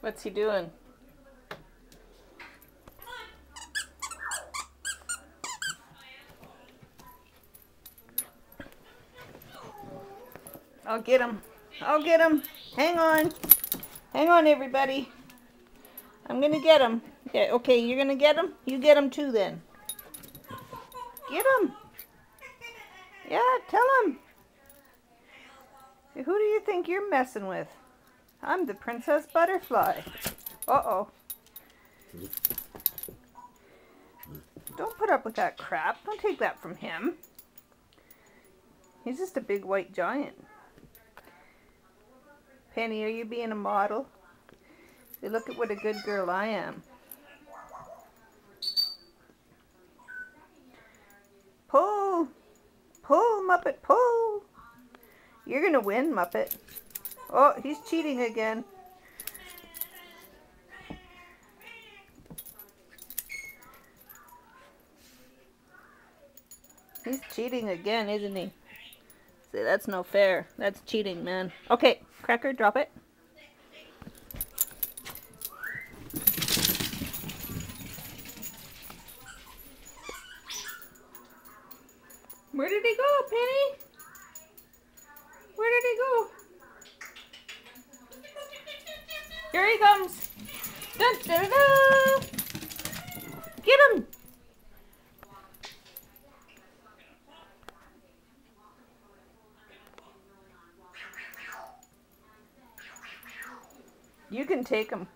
What's he doing? I'll get him. I'll get him. Hang on. Hang on, everybody. I'm going to get him. Okay, you're going to get him? You get him too, then. Get him. Yeah, tell him. Who do you think you're messing with? I'm the Princess Butterfly. Uh-oh. Don't put up with that crap. Don't take that from him. He's just a big white giant. Penny, are you being a model? See, look at what a good girl I am. Pull! Pull, Muppet, pull! You're to win, Muppet. Oh, he's cheating again. He's cheating again, isn't he? See, that's no fair. That's cheating, man. Okay, Cracker, drop it. Where did he go, Penny? Where did he go? Here he comes. Dun, dun, dun, Get him. You can take him.